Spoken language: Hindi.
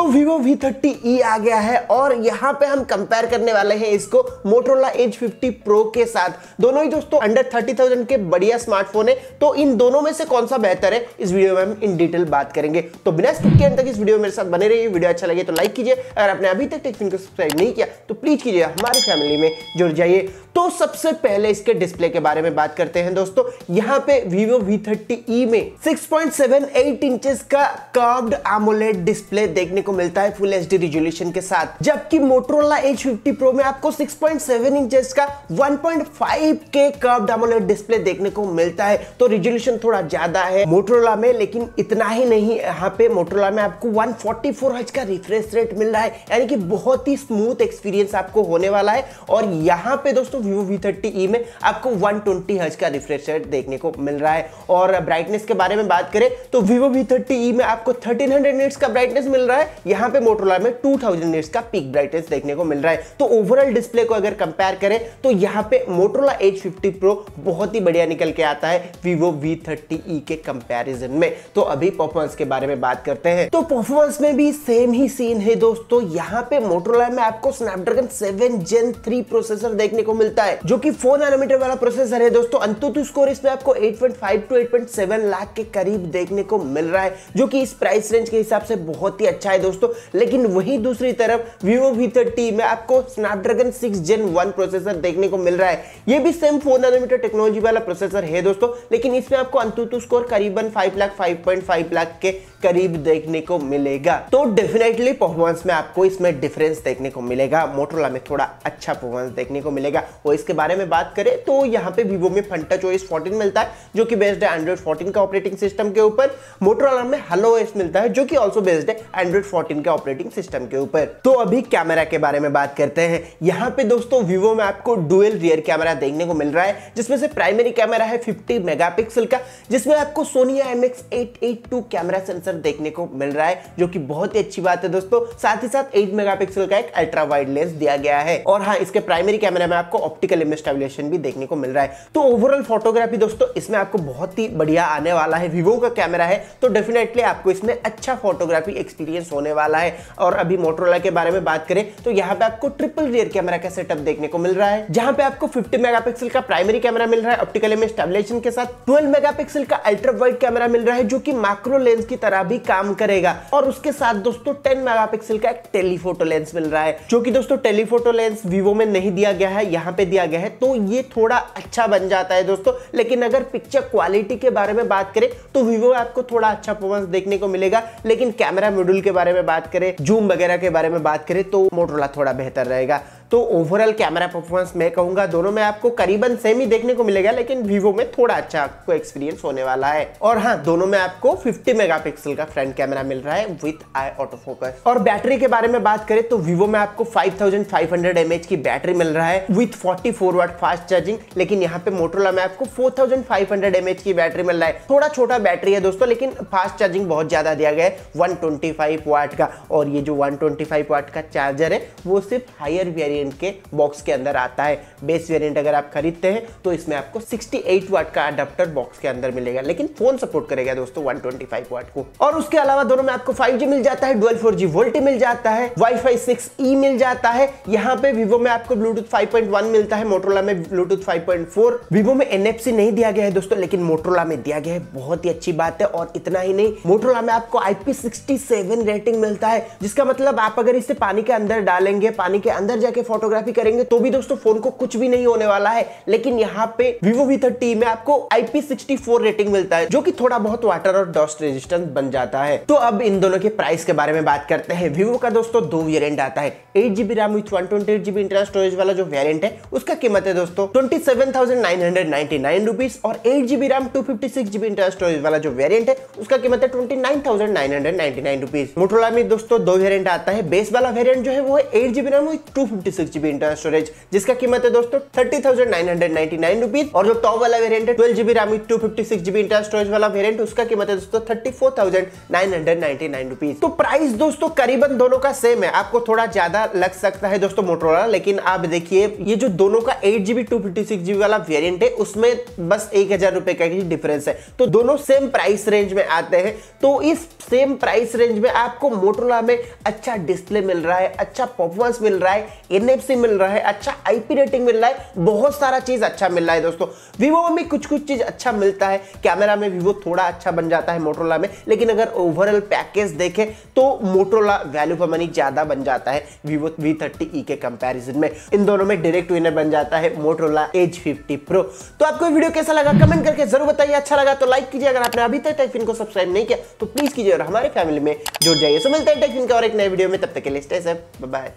तो Vivo V30e आ गया है और यहाँ पे हम कंपेयर करने वाले हैं इसको Motorola Edge 50 Pro के साथ। दोनों ही दोस्तों अंडर 30,000 के बढ़िया स्मार्टफ़ोन है। तो इन दोनों में से कौन सा बेहतर है? इस वीडियो में हम इन डिटेल बात करेंगे। तो बिना स्किप के अंत तक इस वीडियो मेरे साथ बने रहिए। वीडियो अच्छा लगे तो लाइक कीजिए। अगर आपने अभी तक टेक्निक को सब्सक्राइब नहीं किया तो प्लीज़ कीजिए हमारी फैमिली में जुड़ जाइए। तो सबसे पहले इसके डिस्प्ले के बारे में बात करते हैं दोस्तों। यहाँ पे Vivo V30e में 6.78 इंचेस का कर्व्ड AMOLED डिस्प्ले देखने को मिलता है फुल एचडी रिजोल्यूशन के साथ। जबकि Motorola Edge 50 Pro में आपको 6.7 इंचेस का 1.5 के कर्व्ड AMOLED डिस्प्ले देखने को मिलता है। तो रिजोल्यूशन थोड़ा ज़्यादा है Motorola में, लेकिन इतना ही नहीं। यहाँ पे Motorola में आपको 144 हर्ट्ज का रिफ्रेश रेट मिल रहा है। यानी कि बहुत ही स्मूथ एक्सपीरियंस आपको होने वाला है। और यहाँ पे दोस्तों Vivo V30e में आपको 120 हर्ट्ज का रिफ्रेश रेट देखने को मिल रहा है। और ब्राइटनेस के बारे में बात करें तो Vivo V30e में आपको 1300 निट्स का ब्राइटनेस मिल रहा है। यहाँ पे Motorola में 2000 निट्स का पीक ब्राइटनेस देखने को मिल रहा है। तो ओवरऑल डिस्प्ले को अगर कंपेयर करें तो यहाँ पे Motorola Edge 50 Pro बहुत ही बढ़िया निकल के आता है Vivo V30e के कंपैरिजन में। तो अभी परफॉर्मेंस के बारे में बात करते हैं। तो परफॉर्मेंस में भी सेम ही सीन है दोस्तों। यहाँ पे Motorola में आपको Snapdragon 7 Gen 3 प्रोसेसर देखने को मिलता है, जो कि 4 नैनोमीटर वाला प्रोसेसर है। दोस्तों, अंतुतु स्कोर इसमें आपको 8.5 टू 8.7 लाख के करीब देखने को मिल रहा है, जो कि इस प्राइस रेंज के हिसाब से बहुत ही अच्छा है दोस्तों। लेकिन वही दूसरी तरफ़, Vivo V30 में आपको Snapdragon 6 Gen 1 प्रोसेसर देखने को मिल रहा है। ये भी सेम 4 नैनोमीटर टेक्नोलॉजी वाला प्रोसेसर है दोस्तों, लेकिन इसमें आपको अंतुतु स्कोर करीबन 5 लाख 5.5 लाख के करीब देखने को मिलेगा। तो डेफिनेटली परफॉर्मेंस में आपको इसमें डिफरेंस देखने को मिलेगा। मोटरोला में थोड़ा अच्छा परफॉर्मेंस देखने को मिलेगा। और इसके बारे में बात करें तो यहाँ पे वीवो में फंटा चोइस 14 मिलता है, जो कि बेस्ड है एंड्रॉइड 14 का ऑपरेटिंग सिस्टम के ऊपर। मोटरोला में हेलो एस मिलता है, जो कि ऑल्सो बेस्ड है एंड्रॉइड 14 के ऑपरेटिंग सिस्टम के ऊपर। तो अभी कैमरा के बारे में बात करते हैं। यहाँ पे दोस्तों वीवो में आपको डुअल रियर कैमरा देखने को मिल रहा है, जिसमें से प्राइमरी कैमरा है फिफ्टी मेगा का, जिसमें आपको Sony M X camera sensor देखने को मिल रहा है, जो कि बहुत ही अच्छी बात है दोस्तों। साथ ही साथ 8 मेगापिक्सल का एक अल्ट्रा वाइड लेंस दिया गया है। और हाँ इसके प्राइमरी कैमरा में आपको ऑप्टिकल इमेज स्टेबुलेशन भी देखने को मिल रहा है। तो ओवरऑल फोटोग्राफी दोस्तों, इसमें आपको बहुत ही बढ़िया आने वाला है। विवो का कैमरा है तो डेफिनेटली आपको इसमें अच्छा फोटोग्राफी एक्सपीरियंस होने वाला है। और अभी मोटरोला के बारे में बात करें तो यहाँ पे आपको ट्रिपल रियर कैमरा का सेटअप देखने को मिल रहा है, जहाँ पे आपको 50 मेगापिक्सल का प्राइमरी कैमरा मिल रहा है ऑप्टिकल इमेज स्टेबुलेशन के साथ। 12 मेगापिक्सल का अल्ट्रा वाइड कैमरा मिल रहा है, जो कि माइक्रो लेंस की तरह भी काम करेगा। और उसके साथ दोस्तों 10 मेगापिक्सल का एक टेलीफोटो लेंस मिल रहा है, जो कि दोस्तों टेलीफोटो लेंस वीवो में नहीं दिया गया है। यहाँ पे दिया गया है तो ये थोड़ा अच्छा बन जाता है दोस्तों। लेकिन अगर पिक्चर क्वालिटी के बारे में बात करें तो वीवो आपको थोड़ा अच्छा परफॉर्मेंस देखने को मिलेगा। लेकिन कैमरा मॉड्यूल के बारे में बात करें जूम वगैरह के बारे में बात करें तो मोटरोला थोड़ा बेहतर रहेगा। तो ओवरऑल कैमरा परफॉर्मेंस मैं कहूँगा, दोनों में आपको करीबन सेम ही देखने को मिलेगा, लेकिन वीवो में थोड़ा अच्छा आपको एक्सपीरियंस होने वाला है। और हाँ दोनों में आपको 50 मेगापिक्सल का फ्रंट कैमरा मिल रहा है विथ आई ऑटो फोकस और बैटरी के बारे में बात करें तो वीवो में आपको 5500 एमएच की बैटरी मिल रहा है विथ 44 वाट फास्ट चार्जिंग लेकिन यहाँ पे मोटरोला में आपको 4500 एमएच की बैटरी मिल रहा है। थोड़ा छोटा बैटरी है दोस्तों, लेकिन फास्ट चार्जिंग बहुत ज़्यादा दिया गया है 125 वाट का। और ये जो 125 वाट का चार्जर है, वो सिर्फ़ हायर वेरिएंट के बॉक्स के अंदर आता है। बेस वेरिएंट अगर आप खरीदते हैं तो इसमें आपको 68 वाट का अडेप्टर बॉक्स के अंदर मिलेगा। लेकिन फ़ोन सपोर्ट करेगा दोस्तों 125 वाट को। और उसके अलावा दोनों में आपको 5G मिल जाता है डुअल 4G वोल्टी मिल जाता है वाईफाई 6E मिल जाता है। यहाँ पे वीवो में आपको ब्लूटूथ 5.1 मिलता है मोटरोला में ब्लूटूथ 5.4 वीवो में एनएफसी नहीं दिया गया है दोस्तों, लेकिन मोटरोला में दिया गया है। बहुत ही अच्छी बात है और इतना ही नहीं मोटरोला में आपको IP67 रेटिंग मिलता है, जिसका मतलब आप अगर इसे पानी के अंदर डालेंगे, पानी के अंदर जाके फोटोग्राफी करेंगे तो भी दोस्तों फ़ोन को कुछ भी नहीं होने वाला है। लेकिन यहाँ पे Vivo V30 में आपको IP64 रेटिंग मिलता है, जो कि थोड़ा बहुत वाटर और डस्ट रेजिस्टेंस बन जाता है। तो अब इन दोनों के प्राइस के बारे में बात करते हैं। Vivo का दोस्तों दो वेरिएंट आता है eight GB RAM with one twenty eight GB internal storage वाला जो वेरिएंट है, उसका कीमत है दोस्तों twenty seven thousand nine hundred ninety nine rupees और eight GB RAM two fifty six GB internal storage वाला जो वेरिएंट है, उसका कीमत है twenty nine thousand nine hundred ninety nine rupees Motorola में दोस्तों दो वेरियंट आता है। बेस वाला वेरियंट जो है, वो है eight GB RAM with two fifty six GB internal storage जिसका कीमत है दोस्तों thirty thousand nine hundred ninety nine rupees और जो टॉप वाला वेरियंट है twelve GB RAM two fifty six GB internal storage वाला वेरियंट उसका कीमत है दोस्तों thirty four thousand nine hundred ninety nine rupees तो प्राइस दोस्तों करीबन दोनों का सेम है। आपको थोड़ा ज़्यादा लग सकता है दोस्तों मोटरोला लेकिन आप देखिए, ये जो दोनों का eight GB two fifty six GB वाला वेरियंट है, उसमें बस एक हज़ार रुपए का ही डिफरेंस है। तो दोनों सेम प्राइस रेंज में आते हैं। तो इस सेम प्राइस रेंज में आपको मोटरोला में अच्छा डिस्प्ले मिल रहा है अच्छा परफॉर्मेंस मिल रहा है। एनएफसी मिल रहा है अच्छा आईपी रेटिंग मिल रहा है, बहुत सारा चीज़ अच्छा मिल रहा है दोस्तों। वीवो में कुछ कुछ चीज़ अच्छा मिलता है। कैमरा में वीवो थोड़ा अच्छा बन जाता है मोटरोला में, लेकिन अगर ओवरऑल पैकेज देखें तो मोटरोला वैल्यू फॉर मनी ज़्यादा बन जाता है वीवो वी थर्टी ई के कंपेरिजन में। इन दोनों में डायरेक्ट विनर बन जाता है मोटरोला एज फिफ्टी प्रो तो आपको वीडियो कैसा लगा? कमेंट करके ज़रूर बताइए। अच्छा लगा तो लाइक कीजिए। अगर आपने अभी तक टेक्फिन को सब्सक्राइब नहीं किया तो प्लीज़ कीजिए और हमारे फैमिली में जुड़ जाइए। सो मिलते हैं टेक्फिन का और एक नए वीडियो में। तब तक के लिए स्टे सेफ़ बाय